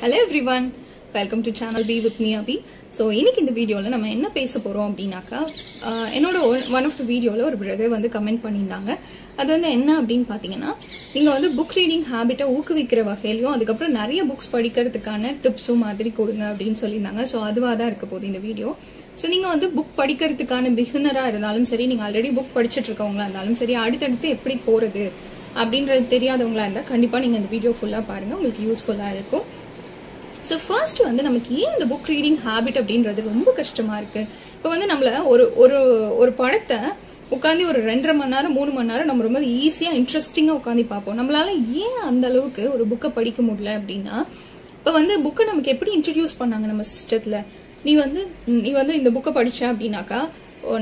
Hello everyone welcome to channel be with me Abi so இன்னைக்கு இந்த வீடியோவில் நம்ம என்ன பேச போகிறோம் அப்படின்னாக்கா என்னோட ஒன் ஆஃப் த வீடியோவில் ஒரு பிரதர் வந்து கமெண்ட் பண்ணியிருந்தாங்க. அது வந்து என்ன அப்படின்னு பார்த்தீங்கன்னா நீங்கள் வந்து புக் ரீடிங் ஹேபிட்டை ஊக்குவிக்கிற வகையிலையும் அதுக்கப்புறம் நிறைய புக்ஸ் படிக்கிறதுக்கான டிப்ஸும் மாதிரி கொடுங்க அப்படின்னு சொல்லியிருந்தாங்க. ஸோ அதுவாக தான் இருக்க போகுது இந்த வீடியோ. ஸோ நீங்கள் வந்து புக் படிக்கிறதுக்கான பிகினராக இருந்தாலும் சரி நீங்கள் ஆல்ரெடி புக் படிச்சுட்டு இருக்கவங்களா இருந்தாலும் சரி அடுத்தடுத்து எப்படி போகிறது அப்படின்றது தெரியாதவங்களா இருந்தால் கண்டிப்பாக நீங்கள் இந்த வீடியோ ஃபுல்லாக பாருங்கள் உங்களுக்கு யூஸ்ஃபுல்லாக இருக்கும். ஸோ ஃபர்ஸ்ட் வந்து நமக்கு ஏன் இந்த புக் ரீடிங் ஹேபிட் அப்படின்றது ரொம்ப கஷ்டமா இருக்கு? இப்போ வந்து நம்மள ஒரு ஒரு ஒரு படத்தை உட்காந்து ஒரு ரெண்டரை மணி நேரம் மூணு மணி நேரம் நம்ம ரொம்ப ஈஸியா இன்ட்ரெஸ்டிங்கா உட்காந்து பார்ப்போம். நம்மளால ஏன் அந்த அளவுக்கு ஒரு புக்கை படிக்க முடியல அப்படின்னா இப்போ வந்து புக்கை நமக்கு எப்படி இன்ட்ரடியூஸ் பண்ணாங்க நம்ம சிஸ்டத்துல நீ வந்து நீ வந்து இந்த புக்கை படிச்ச அப்படின்னாக்கா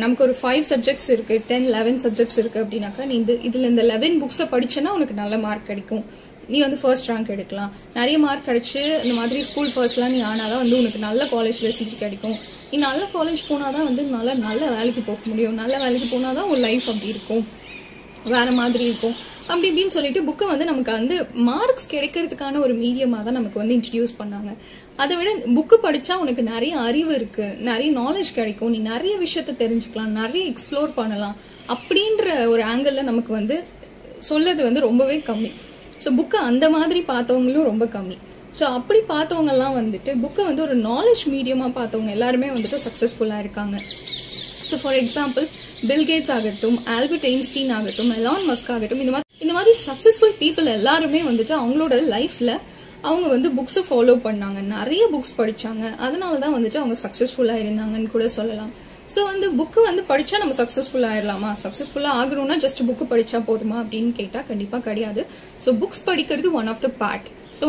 நமக்கு ஒரு ஃபைவ் சப்ஜெக்ட்ஸ் இருக்கு டென் லெவன் சப்ஜெக்ட்ஸ் இருக்கு அப்படின்னாக்கா நீ இந்த இதுல இந்த லெவன் புக்ஸை படிச்சேன்னா உனக்கு நல்ல மார்க் கிடைக்கும். நீ வந்து ஃபர்ஸ்ட் ரேங்க் எடுக்கலாம். நிறைய மார்க் கிடைச்சு இந்த மாதிரி ஸ்கூல் ஃபர்ஸ்ட்லாம் நீ ஆனாதான் வந்து உனக்கு நல்ல காலேஜில் சீட் கிடைக்கும். நீ நல்ல காலேஜ் போனால் தான் வந்து நல்ல நல்ல வேலைக்கு போக முடியும். நல்ல வேலைக்கு போனால் தான் உன் லைஃப் அப்படி இருக்கும். வேற மாதிரி இருக்கும். அப்படி இப்படின்னு சொல்லிட்டு புக்கை வந்து நமக்கு வந்து மார்க்ஸ் கிடைக்கிறதுக்கான ஒரு மீடியமாக தான் நமக்கு வந்து இன்ட்ரடியூஸ் பண்ணாங்க. அதை விட புக்கு படித்தா உனக்கு நிறைய அறிவு இருக்குது நிறைய நாலேஜ் கிடைக்கும். நீ நிறைய விஷயத்த தெரிஞ்சுக்கலாம். நிறைய எக்ஸ்ப்ளோர் பண்ணலாம். அப்படின்ற ஒரு ஆங்கிளில் நமக்கு வந்து சொல்லது வந்து ரொம்பவே கம்மி. ஸோ புக்கை அந்த மாதிரி பார்த்தவங்களும் ரொம்ப கம்மி. ஸோ அப்படி பார்த்தவங்கெல்லாம் வந்துட்டு புக்கை வந்து ஒரு நாலேஜ் மீடியமாக பார்த்தவங்க எல்லாருமே வந்துட்டு சக்ஸஸ்ஃபுல்லாக இருக்காங்க. So for example Bill Gates ஆகட்டும் ஆல்பர்ட் ஐன்ஸ்டீன் ஆகட்டும் எலான் மஸ்க் ஆகட்டும் இந்த மாதிரி இந்த மாதிரி சக்ஸஸ்ஃபுல் பீப்புள் எல்லாருமே வந்துட்டு அவங்களோட லைஃப்பில் அவங்க வந்து புக்ஸை ஃபாலோ பண்ணாங்க. நிறைய புக்ஸ் படித்தாங்க அதனால தான் வந்துட்டு அவங்க சக்ஸஸ்ஃபுல்லாக இருந்தாங்கன்னு கூட சொல்லலாம். ஸோ வந்து புக்கு வந்து படித்தா நம்ம சக்ஸஸ்ஃபுல் ஆயிடலாமா சக்ஸஸ்ஃபுல்லாக ஆகணும்னா ஜஸ்ட் புக்கு படித்தா போதுமா? அப்படின்னு கேட்டால் கண்டிப்பாக கிடையாது. ஸோ புக்ஸ் படிக்கிறது one of the part so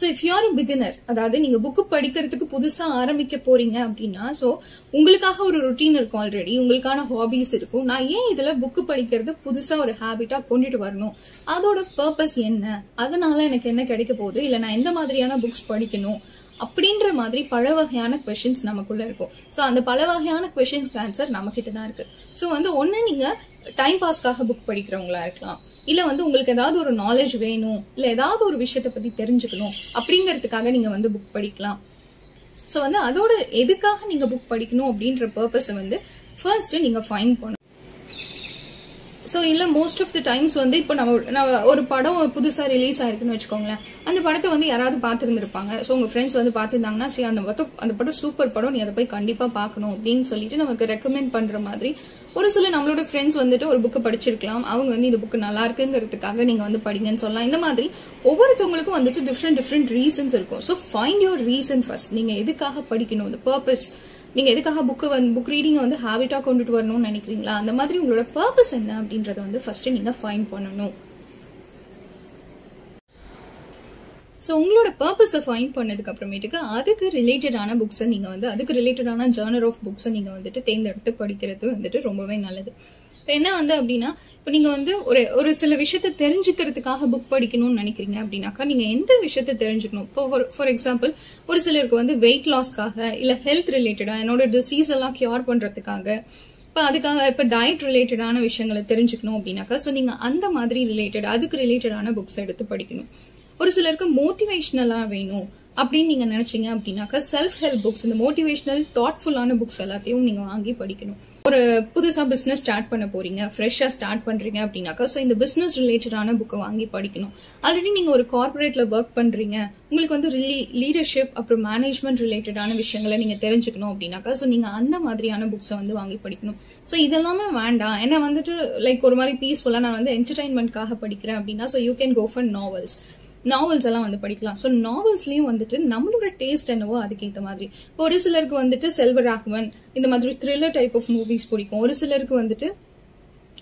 so if you're beginner அதாவது நீங்கள் புக்கு படிக்கிறதுக்கு புதுசாக ஆரம்பிக்க போறீங்க அப்படின்னா ஸோ உங்களுக்காக ஒரு ரொட்டீன் இருக்கும் ஆல்ரெடி உங்களுக்கான ஹாபிஸ் இருக்கும். நான் ஏன் இதில் புக்கு படிக்கிறது புதுசாக ஒரு ஹேபிட்டாக கொண்டுட்டு வரணும்? அதோட பர்பஸ் என்ன? அதனால எனக்கு என்ன கிடைக்க போகுது? இல்லை நான் எந்த மாதிரியான புக்ஸ் படிக்கணும்? அப்படின்ற மாதிரி பல வகையான கொஷின்ஸ் நமக்குள்ள இருக்கும். ஸோ அந்த பல வகையான கொஷின்ஸ்க்கு ஆன்சர் நம்ம கிட்ட தான் இருக்கு. ஸோ வந்து ஒன்னு நீங்க டைம் பாஸ்க்காக புக் படிக்கிறவங்களா இருக்கலாம். இல்ல வந்து உங்களுக்கு ஏதாவது ஒரு நாலேஜ் வேணும். இல்ல ஏதாவது ஒரு விஷயத்தை பத்தி தெரிஞ்சுக்கணும் அப்படிங்கறதுக்காக நீங்க வந்து புக் படிக்கலாம். ஸோ வந்து அதோட எதுக்காக நீங்க புக் படிக்கணும் அப்படின்ற பர்பஸ் வந்து ஃபர்ஸ்ட் நீங்க ஃபைன் பண்ணணும். ஸோ இல்லை மோஸ்ட் ஆஃப் த டைம்ஸ் வந்து இப்போ நம்ம நம்ம ஒரு படம் புதுசாக ரிலீஸ் ஆயிருக்குன்னு வச்சுக்கோங்களேன். அந்த படத்தை வந்து யாராவது பார்த்துருந்துருப்பாங்க. ஸோ உங்கள் ஃப்ரெண்ட்ஸ் வந்து பார்த்துருந்தாங்கன்னா சரி அந்த படம் அந்த படம் சூப்பர் படம் நீ அதை போய் கண்டிப்பாக பார்க்கணும் அப்படின்னு சொல்லிட்டு நமக்கு ரெக்கமெண்ட் பண்ணுற மாதிரி ஒரு சில நம்மளோட ஃப்ரெண்ட்ஸ் வந்துட்டு ஒரு புக்கு படிச்சிருக்கலாம். அவங்க வந்து இந்த புக்கு நல்லா இருக்குங்கிறதுக்காக நீங்கள் வந்து படிங்கன்னு சொல்லலாம். இந்த மாதிரி ஒவ்வொருத்தவங்களுக்கும் வந்துட்டு டிஃப்ரெண்ட் டிஃப்ரெண்ட் ரீசன்ஸ் இருக்கும். So find your reason first நீங்கள் எதுக்காக படிக்கணும்? இந்த பர்பஸ் நீங்கள் எதுக்காக புக்கு வந்து புக் ரீடிங்கை வந்து ஹேபிட்டாக கொண்டுட்டு வரணும்னு நினைக்கிறீங்களா? அந்த மாதிரி உங்களோட பர்பஸ் என்ன அப்படின்றத வந்து ஃபஸ்ட்டு நீங்கள் ஃபைன் பண்ணணும். ஸோ உங்களோட பர்பஸை ஃபைன் பண்ணதுக்கு அப்புறமேட்டுக்கு அதுக்கு ரிலேட்டடான புக்ஸை நீங்கள் வந்து அதுக்கு ரிலேட்டடான ஜேர்னர் ஆஃப் புக்ஸை நீங்கள் வந்துட்டு தேர்ந்தெடுத்து படிக்கிறது வந்துட்டு ரொம்பவே நல்லது. இப்போ என்ன வந்து அப்படின்னா இப்போ நீங்கள் வந்து ஒரு ஒரு சில விஷயத்த தெரிஞ்சுக்கிறதுக்காக புக் படிக்கணும்னு நினைக்கிறீங்க அப்படின்னாக்கா நீங்கள் எந்த விஷயத்த தெரிஞ்சுக்கணும்? இப்போ ஃபார் எக்ஸாம்பிள் ஒரு சிலருக்கு வந்து வெயிட் லாஸ்க்காக இல்லை ஹெல்த் ரிலேட்டடாக என்னோட டிசீஸ் எல்லாம் கியூர் பண்ணுறதுக்காக இப்போ அதுக்காக இப்போ டயட் ரிலேட்டடான விஷயங்களை தெரிஞ்சுக்கணும் அப்படின்னாக்கா ஸோ நீங்கள் அந்த மாதிரி ரிலேட்டட் அதுக்கு ரிலேட்டடான புக்ஸ் எடுத்து படிக்கணும். ஒரு சிலருக்கு மோட்டிவேஷ்னலாக வேணும் அப்படின்னு நீங்கள் நினச்சிங்க அப்படின்னாக்கா செல்ஃப் ஹெல்ப் புக்ஸ் இந்த மோட்டிவேஷ்னல் தாட்ஃபுல்லான புக்ஸ் எல்லாத்தையும் நீங்கள் வாங்கி படிக்கணும். ஒரு புதுசா பிசினஸ் ஸ்டார்ட் பண்ண போறீங்க ஃப்ரெஷ்ஷா ஸ்டார்ட் பண்றீங்க அப்படின்னாக்கா ஸோ இந்த பிசினஸ் ரிலேட்டடான புக்கை வாங்கி படிக்கணும். ஆல்ரெடி நீங்க ஒரு கார்பரேட்ல ஒர்க் பண்றீங்க உங்களுக்கு வந்து லீடர்ஷிப் அப்புறம் மேனேஜ்மெண்ட் ரிலேட்டடான விஷயங்களை நீங்க தெரிஞ்சுக்கணும் அப்படின்னாக்கா ஸோ நீங்க அந்த மாதிரியான புக்ஸை வந்து வாங்கி படிக்கணும். ஸோ இதெல்லாமே வேண்டாம். ஏன்னா வந்துட்டு லைக் ஒரு மாதிரி பீஸ்ஃபுல்லா நான் வந்து என்டர்டைன்மெண்ட்காக படிக்கிறேன் அப்படின்னா so you can go for novels novels எல்லாம் வந்து படிக்கலாம். ஸோ நாவல்ஸ்லயும் வந்துட்டு நம்மளோட டேஸ்ட் என்னவோ அதுக்கேற்ற மாதிரி. இப்போ ஒரு சிலருக்கு வந்துட்டு செல்வராகவன் இந்த மாதிரி த்ரில்லர் டைப் ஆஃப் மூவிஸ் பிடிக்கும். ஒரு சிலருக்கு வந்துட்டு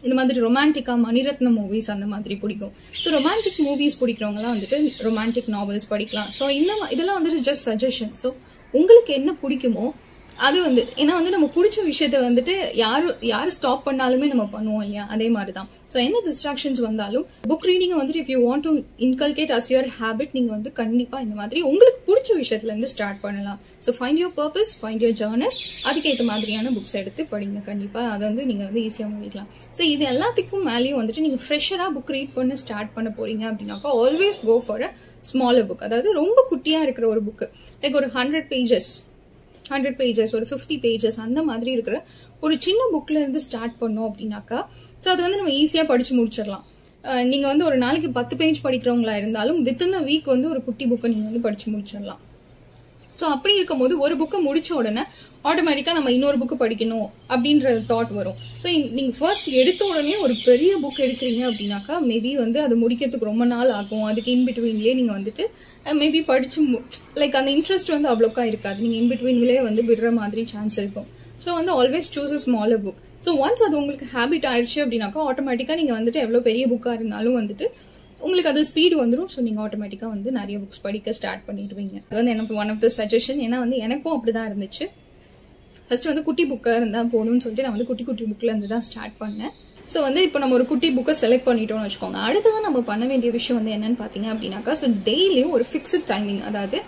இந்த மாதிரி ரொமான்டிக்கா மணிரத்ன மூவிஸ் அந்த மாதிரி பிடிக்கும். ஸோ ரொமான்டிக் மூவிஸ் பிடிக்கிறவங்கலாம் வந்துட்டு ரொமான்டிக் நாவல்ஸ் படிக்கலாம். ஸோ இந்த இதெல்லாம் வந்துட்டு ஜஸ்ட் சஜஷன் ஸோ உங்களுக்கு என்ன பிடிக்குமோ அது வந்து ஏன்னா வந்து நம்ம பிடிச்ச விஷயத்த வந்துட்டு யாரு யாரு ஸ்டாப் பண்ணாலுமே நம்ம பண்ணுவோம் இல்லையா? அதே மாதிரி தான் ஸோ என்ன டிஸ்ட்ராக்ஷன்ஸ் வந்தாலும் புக் ரீடிங் வந்துட்டு if you want to inculcate as your habit நீங்க வந்து கண்டிப்பா இந்த மாதிரி உங்களுக்கு பிடிச்ச விஷயத்துல இருந்து ஸ்டார்ட் பண்ணலாம். So find your purpose find your genre அதுக்கேற்ற மாதிரியான புக்ஸ் எடுத்து படிங்க. கண்டிப்பா அதை வந்து நீங்க வந்து ஈஸியாக முடிக்கலாம். ஸோ இது எல்லாத்துக்கும் மேலேயும் வந்துட்டு நீங்க ஃப்ரெஷராக புக் ரீட் பண்ண ஸ்டார்ட் பண்ண போறீங்க அப்படின்னாக்கா always go for a smaller book அதாவது ரொம்ப குட்டியா இருக்கிற ஒரு புக் லைக் ஒரு ஹண்ட்ரட் பேஜஸ் ஹண்ட்ரட் பேஜஸ் ஒரு ஃபிஃப்டி பேஜஸ் அந்த மாதிரி இருக்கிற ஒரு சின்ன புக்ல இருந்து ஸ்டார்ட் பண்ணோம் அப்படின்னாக்கா ஸோ அது வந்து நம்ம ஈஸியாக படிச்சு முடிச்சிடலாம். நீங்கள் நீங்க வந்து ஒரு நாளைக்கு பத்து பேஜ் படிக்கிறவங்களா இருந்தாலும் வித்தின் அ வீக் வந்து ஒரு குட்டி புக்கை நீங்க வந்து படிச்சு முடிச்சிடலாம். ஸோ அப்படி இருக்கும்போது ஒரு புக்கை முடிச்ச உடனே ஆட்டோமேட்டிக்காக நம்ம இன்னொரு புக்கு படிக்கணும் அப்படின்ற தாட் வரும். ஸோ நீங்கள் ஃபர்ஸ்ட் எடுத்த உடனே ஒரு பெரிய புக் எடுக்கிறீங்க அப்படின்னாக்கா மேபி வந்து அது முடிக்கிறதுக்கு ரொம்ப நாள் ஆகும். அதுக்கு இன்பிட்வீன்லேயே நீங்கள் வந்துட்டு மேபி படிச்சு லைக் அந்த இன்ட்ரெஸ்ட் வந்து அவ்வளோக்கா இருக்காது. நீங்கள் இன்பிட்வீன்லேயே வந்து விடுற மாதிரி சான்ஸ் இருக்கும். ஸோ வந்து always choose a smaller book so once அது உங்களுக்கு ஹேபிட் ஆயிடுச்சு அப்படின்னாக்கா ஆட்டோமேட்டிக்காக நீங்கள் வந்துட்டு எவ்வளோ பெரிய புக்காக இருந்தாலும் வந்துட்டு உங்களுக்கு அது ஸ்பீடு வந்துடும் ஸோ நீங்கள் ஆட்டோமேட்டிக்காக வந்து நிறைய புக்ஸ் படிக்க ஸ்டார்ட் பண்ணிடுவீங்க. அது வந்து எனக்கு ஒன் ஆஃப் த சஜஷன் ஏன்னா வந்து எனக்கும் அப்படி தான் இருந்துச்சு. ஃபஸ்ட்டு வந்து குட்டி புக்காக இருந்தால் போகணும்னு சொல்லிட்டு நான் வந்து குட்டி குட்டி புக்கில் இருந்து தான் ஸ்டார்ட் பண்ணேன். ஸோ வந்து இப்போ நம்ம ஒரு குட்டி புக்கை செலக்ட் பண்ணிட்டோம்னு வச்சுக்கோங்க. அடுத்ததான் நம்ம பண்ண வேண்டிய விஷயம் வந்து என்னன்னு பார்த்தீங்க அப்படின்னாக்கா ஸோ டெய்லியும் ஒரு ஃபிக்ஸ்ட் டைமிங் அதாவது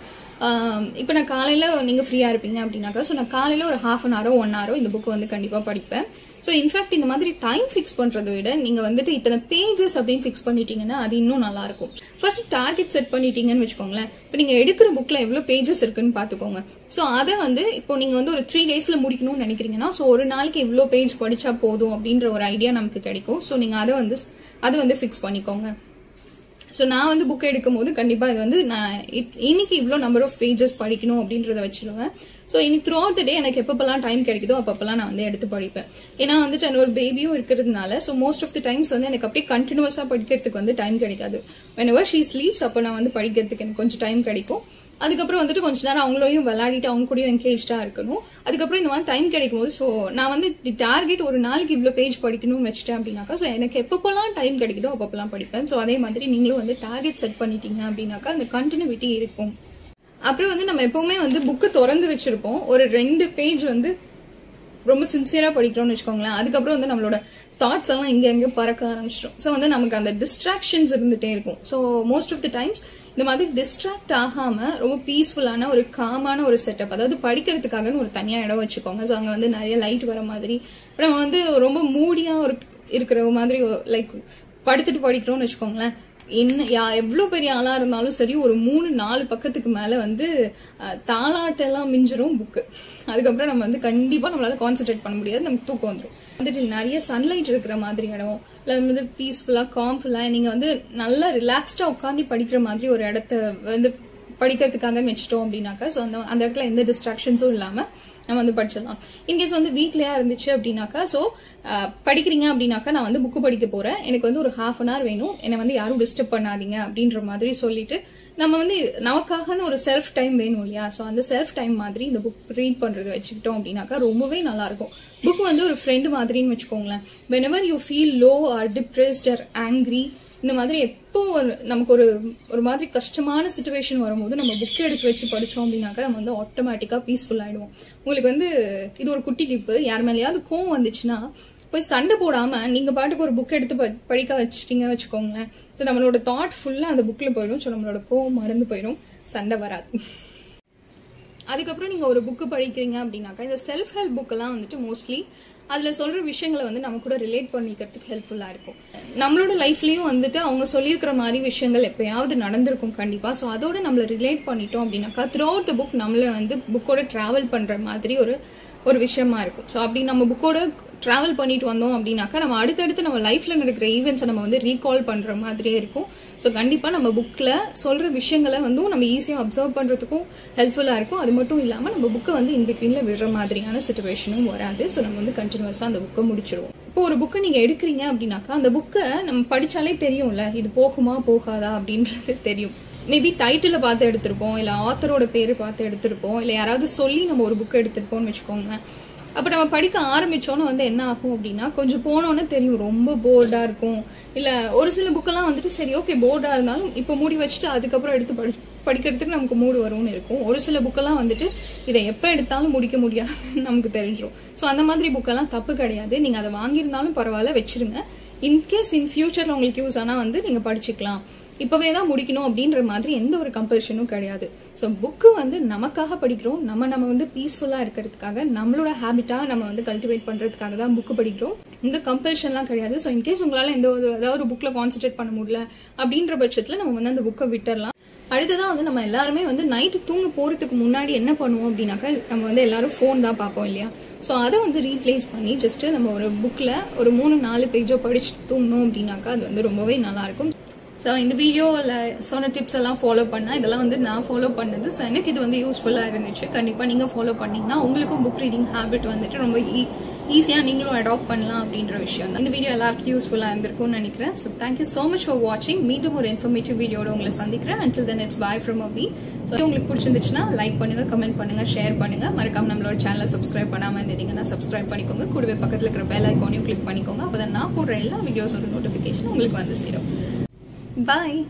இப்போ நான் காலையில் நீங்கள் ஃப்ரீயாக இருப்பீங்க அப்படின்னாக்கா ஸோ நான் காலையில் ஒரு ஹாஃப் அன் ஹவரோ ஒன் ஹவரோ இந்த புக்கு வந்து கண்டிப்பாக படிப்பேன். ஸோ இன்ஃபேக்ட் இந்த மாதிரி டைம் ஃபிக்ஸ் பண்ணுறதை விட நீங்கள் வந்துட்டு இத்தனை பேஜஸ் அப்படின்னு ஃபிக்ஸ் பண்ணிட்டீங்கன்னா அது இன்னும் நல்லா இருக்கும். ஃபர்ஸ்ட் டார்கெட் செட் பண்ணிட்டீங்கன்னு வச்சுக்கோங்களேன். இப்போ நீங்கள் எடுக்கிற புக்கில் எவ்வளோ பேஜஸ் இருக்குன்னு பார்த்துக்கோங்க. ஸோ அதை வந்து இப்போ நீங்கள் வந்து ஒரு த்ரீ டேஸில் முடிக்கணும்னு நினைக்கிறீங்கன்னா ஸோ ஒரு நாளைக்கு இவ்வளோ பேஜ் படித்தா போதும் அப்படின்ற ஒரு ஐடியா நமக்கு கிடைக்கும். ஸோ நீங்கள் அதை வந்து அது வந்து ஃபிக்ஸ் பண்ணிக்கோங்க. ஸோ நான் வந்து புக் எடுக்கும் போது கண்டிப்பாக இது வந்து நான் இன்னைக்கு இவ்வளோ நம்பர் ஆஃப் பேஜஸ் படிக்கணும் அப்படின்றத வச்சிருவேன். ஸோ இனி த்ரூ அவுட் டே எனக்கு எப்பப்பெல்லாம் டைம் கிடைக்குதோ அப்பப்பெல்லாம் நான் வந்து எடுத்து படிப்பேன். ஏன்னா வந்துட்டு எனக்கு ஒரு பேபியும் இருக்கிறதுனால so most of the times வந்து எனக்கு அப்படியே கண்டினியூஸாக படிக்கிறதுக்கு வந்து டைம் கிடைக்காது. வென் எவர் ஷீ ஸ்லீப்ஸ் அப்போ நான் வந்து படிக்கிறதுக்கு எனக்கு கொஞ்சம் டைம் கிடைக்கும். அதுக்கப்புறம் வந்துட்டு கொஞ்ச நேரம் அவங்களையும் விளையாடிட்டு அவங்க கூடயும் என்கேஜா இருக்கணும். அதுக்கப்புறம் இந்த மாதிரி டைம் கிடைக்கும் போது ஸோ நான் வந்து டார்கெட் ஒரு நாளைக்கு இவ்வளோ பேஜ் படிக்கணும்னு வச்சிட்டேன் அப்படின்னாக்கா ஸோ எனக்கு எப்பப்பெல்லாம் டைம் கிடைக்குதோ அப்பப்பெல்லாம் படிப்பேன். ஸோ அதே மாதிரி நீங்களும் வந்து டார்கெட் செட் பண்ணிட்டீங்க அப்படின்னாக்கா அந்த கண்டினியூட்டி இருக்கும். அப்புறம் வந்து நம்ம எப்பவுமே வந்து புக்கு திறந்து வச்சிருப்போம். ஒரு ரெண்டு பேஜ் வந்து ரொம்ப சின்சியரா படிக்கிறோம்னு வச்சுக்கோங்களேன். அதுக்கப்புறம் வந்து நம்மளோட தாட்ஸ் எல்லாம் இங்க எங்க பறக்க ஆரம்பிச்சிடும் ஸோ வந்து நமக்கு அந்த டிஸ்ட்ராக்ஷன்ஸ் இருந்துட்டே இருக்கும். So most of the times இந்த மாதிரி டிஸ்ட்ராக்ட் ஆகாம ரொம்ப பீஸ்ஃபுல்லான ஒரு காமான ஒரு செட்டப் அதாவது படிக்கிறதுக்காகன்னு ஒரு தனியா இடம் வச்சுக்கோங்க. ஸோ அங்க வந்து நிறைய லைட் வர மாதிரி. நம்ம வந்து ரொம்ப மூடியா ஒரு இருக்கிற மாதிரி லைக் படுத்துட்டு படிக்கிறோம்னு வச்சுக்கோங்களேன். என்ன யா எவ்வளோ பெரிய ஆளா இருந்தாலும் சரி ஒரு மூணு நாலு பக்கத்துக்கு மேல வந்து தாளாட்டெல்லாம் மிஞ்சிரும் புக்கு அதுக்கப்புறம் நம்ம வந்து கண்டிப்பா நம்மளால கான்சென்ட்ரேட் பண்ண முடியாது நமக்கு தூக்கம் வந்துடும் வந்துட்டு நிறைய சன்லைட் இருக்கிற மாதிரி இடம் இல்லை வந்து பீஸ்ஃபுல்லா காம்ஃபுல்லா நீங்க வந்து நல்லா ரிலாக்ஸ்டா உட்காந்து படிக்கிற மாதிரி ஒரு இடத்த வந்து படிக்கிறதுக்காக வச்சுட்டோம் அப்படின்னாக்கா ஸோ அந்த அந்த இடத்துல எந்த டிஸ்ட்ராக்ஷன்ஸும் இல்லாமல் நம்ம வந்து படிச்சிடலாம். இன்கேஸ் வந்து வீட்லயா இருந்துச்சு அப்படின்னாக்கா ஸோ படிக்கிறீங்க அப்படின்னாக்கா நான் வந்து புக்கு படிக்க போறேன். எனக்கு வந்து ஒரு ஹாஃப் அன் ஹவர் வேணும். என்னை வந்து யாரும் டிஸ்டர்ப் பண்ணாதீங்க அப்படின்ற மாதிரி சொல்லிட்டு நம்ம வந்து நமக்காகன்னு ஒரு செல்ஃப் டைம் வேணும் இல்லையா? ஸோ அந்த செல்ஃப் டைம் மாதிரி இந்த புக் ரீட் பண்றது வச்சுக்கிட்டோம் அப்படின்னாக்கா ரொம்பவே நல்லா இருக்கும் புக் வந்து ஒரு ஃப்ரெண்டு மாதிரின்னு வச்சுக்கோங்களேன். Whenever you feel low or depressed or angry இந்த மாதிரி எப்போ ஒரு நமக்கு ஒரு ஒரு மாதிரி கஷ்டமான சுச்சுவேஷன் வரும்போது நம்ம புக் எடுத்து வச்சு படிச்சோம் அப்படின்னாக்கா நம்ம வந்து ஆட்டோமேட்டிக்கா பீஸ்ஃபுல் ஆயிடுவோம். உங்களுக்கு வந்து இது ஒரு குட்டி டிப்பு யார் மேலேயாவது கோவம் வந்துச்சுன்னா போய் சண்டை போடாம நீங்க பாட்டுக்கு ஒரு புக் எடுத்து படிக்க வச்சிட்டீங்க வச்சுக்கோங்களேன். ஸோ நம்மளோட தாட் ஃபுல்லா அந்த புக்ல போயிடும். ஸோ நம்மளோட கோவம் மறந்து போயிடும். சண்டை வராது. அதுக்கப்புறம் நீங்க ஒரு புக்கு படிக்கிறீங்க அப்படின்னாக்கா இந்த செல்ஃப் ஹெல்ப் புக்கெல்லாம் வந்துட்டு மோஸ்ட்லி அதில் சொல்கிற விஷயங்களை வந்து நம்ம கூட ரிலேட் பண்ணிக்கிறதுக்கு ஹெல்ப்ஃபுல்லாக இருக்கும். நம்மளோட லைஃப்லையும் வந்துட்டு அவங்க சொல்லியிருக்கிற மாதிரி விஷயங்கள் எப்பயாவது நடந்திருக்கும் கண்டிப்பாக ஸோ அதோட நம்மளை ரிலேட் பண்ணிட்டோம் அப்படின்னாக்கா த்ரூ அவுட் த புக் நம்மளை வந்து புக்கோட ட்ராவல் பண்ணுற மாதிரி ஒரு ஒரு விஷயமா இருக்கும். ஸோ அப்படி நம்ம புக்கோட ட்ராவல் பண்ணிட்டு வந்தோம் அப்படின்னாக்கா நம்ம அடுத்தடுத்து நம்ம லைஃப்ல நடக்கிற ஈவெண்ட்ஸை நம்ம வந்து ரீகால் பண்ற மாதிரியே இருக்கும். ஸோ கண்டிப்பாக நம்ம புக்கில் சொல்கிற விஷயங்களை வந்து நம்ம ஈஸியாக அப்சர்வ் பண்ணுறதுக்கும் ஹெல்ப்ஃபுல்லாக இருக்கும். அது மட்டும் இல்லாமல் நம்ம புக்கை வந்து இன்பிட்வீனில் விடுற மாதிரியான சுச்சுவேஷனும் வராது. ஸோ நம்ம வந்து கண்டினியூஸாக அந்த புக்கை முடிச்சிருவோம். இப்போ ஒரு புக்கை நீங்கள் எடுக்கிறீங்க அப்படின்னாக்கா அந்த புக்கை நம்ம படித்தாலே தெரியும்ல இது போகுமா போகாதா அப்படின்றது தெரியும். மேபி டைட்டில பார்த்து எடுத்திருப்போம் இல்லை ஆத்தரோட பேர் பார்த்து எடுத்திருப்போம் இல்லை யாராவது சொல்லி நம்ம ஒரு புக் எடுத்திருப்போம்னு வச்சுக்கோங்களேன். அப்போ நம்ம படிக்க ஆரம்பித்தோன்னு வந்து என்ன ஆகும் அப்படின்னா கொஞ்சம் போனோன்னே தெரியும். ரொம்ப போர்டாக இருக்கும். இல்லை ஒரு சில புக்கெல்லாம் வந்துட்டு சரி ஓகே போர்டாக இருந்தாலும் இப்போ மூடி வச்சுட்டு அதுக்கப்புறம் எடுத்து படி படிக்கிறதுக்கு நமக்கு மூடு வரும்னு இருக்கும். ஒரு சில புக்கெல்லாம் வந்துட்டு இதை எப்போ எடுத்தாலும் முடிக்க முடியாதுன்னு நமக்கு தெரிஞ்சிடும் ஸோ அந்த மாதிரி புக்கெல்லாம் தப்பு கிடையாது. நீங்கள் அதை வாங்கியிருந்தாலும் பரவாயில்ல வச்சிருங்க. இன்கேஸ் இன் ஃபியூச்சரில் உங்களுக்கு யூஸ் ஆனால் வந்து நீங்கள் படிச்சுக்கலாம். இப்போவே தான் முடிக்கணும் அப்படின்ற மாதிரி எந்த ஒரு கம்பல்ஷனும் கிடையாது. ஸோ புக்கு வந்து நமக்காக படிக்கிறோம். நம்ம நம்ம வந்து பீஸ்ஃபுல்லாக இருக்கிறதுக்காக நம்மளோட ஹேபிட்டாக நம்ம வந்து கல்டிவேட் பண்ணுறதுக்காக தான் புக்கு படிக்கிறோம். இந்த கம்பல்ஷன்லாம் கிடையாது. ஸோ இன்கேஸ் உங்களால் எந்த ஒரு ஏதாவது ஒரு புக்கில் கான்சென்ட்ரேட் பண்ண முடியல அப்படின்ற பட்சத்தில் நம்ம வந்து அந்த புக்கை விட்டுடலாம் அடுத்ததான் வந்து நம்ம எல்லாருமே வந்து நைட்டு தூங்க போகிறதுக்கு முன்னாடி என்ன பண்ணுவோம் அப்படின்னாக்கா நம்ம வந்து எல்லாரும் ஃபோன் தான் பார்ப்போம் இல்லையா? ஸோ அதை வந்து ரீப்ளேஸ் பண்ணி ஜஸ்ட்டு நம்ம ஒரு புக்கில் ஒரு மூணு நாலு பேஜோ படிச்சுட்டு தூங்கணும் அப்படின்னாக்கா அது வந்து ரொம்பவே நல்லாயிருக்கும் ஸோ இந்த வீடியோவில் சொன்ன டிப்ஸ் எல்லாம் ஃபாலோ பண்ணால் இதெல்லாம் வந்து நான் ஃபாலோ பண்ணது. ஸோ எனக்கு இது வந்து யூஸ்ஃபுல்லாக இருந்துச்சு. கண்டிப்பாக நீங்கள் ஃபாலோ பண்ணிங்கன்னா உங்களுக்கும் புக் ரீடிங் ஹேபிட் வந்துட்டு ரொம்ப e-, ஈ ஈஸியாக நீங்களும் அடாப்ட் பண்ணலாம் அப்படின்ற விஷயம் தான். இந்த வீடியோ எல்லாருக்கும் யூஸ்ஃபுல்லாக இருந்திருக்கும்னு நினைக்கிறேன். So thank you so much for வாட்சிங் மீண்டும் ஒரு இன்ஃபர்மேட்டிவ் வீடியோட உங்களை சந்திக்கிறேன். Until then it's bye from Abi so உங்களுக்கு பிடிச்சிருந்துச்சுன்னா லைக் பண்ணுங்க கமெண்ட் பண்ணுங்க ஷேர் பண்ணுங்க. மறக்காம நம்மளோட சேனலை சப்ஸ்கிரைப் பண்ணாமல் இருந்தீங்கன்னா சப்ஸ்கிரைப் பண்ணிக்கோங்க. கூடவே பக்கத்தில் இருக்கிற பெல் ஐக்கானையும் கிளிக் பண்ணிக்கோங்க. அப்போ நான் போடுற எல்லா வீடியோஸோட நோட்டிஃபிகேஷன் உங்களுக்கு வந்து சேரும். Bye.